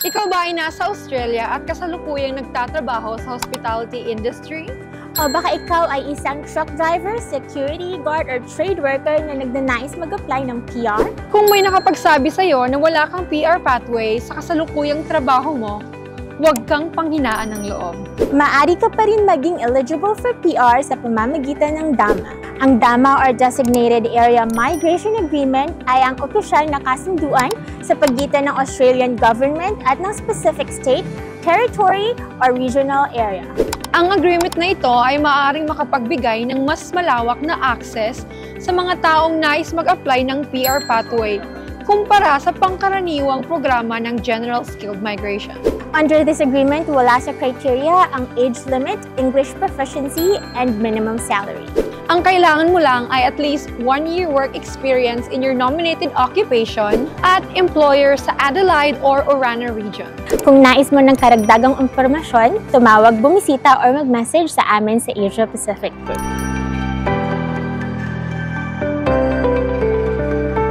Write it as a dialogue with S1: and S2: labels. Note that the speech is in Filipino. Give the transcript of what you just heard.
S1: Ikaw ba ay nasa Australia at kasalukuyang nagtatrabaho sa hospitality industry?
S2: O baka ikaw ay isang truck driver, security guard, or trade worker na nagnanais mag-apply ng PR?
S1: Kung may nakapagsabi sa'yo na wala kang PR pathway sa kasalukuyang trabaho mo, huwag kang panghinaan ng loob.
S2: Maari ka pa rin maging eligible for PR sa pamamagitan ng DAMA. Ang DAMA or Designated Area Migration Agreement ay ang opisyal na kasunduan sa pagitan ng Australian government at ng specific state, territory, or regional area.
S1: Ang agreement na ito ay maaaring makapagbigay ng mas malawak na access sa mga taong nais mag-apply ng PR pathway kumpara sa pangkaraniwang programa ng General Skilled Migration.
S2: Under this agreement, wala sa criteria ang age limit, English proficiency, and minimum salary.
S1: Ang kailangan mo lang ay at least one year work experience in your nominated occupation at employer sa Adelaide or Orana region.
S2: Kung nais mo ng karagdagang impormasyon, tumawag, bumisita, or mag-message sa amin sa Asia Pacific Group.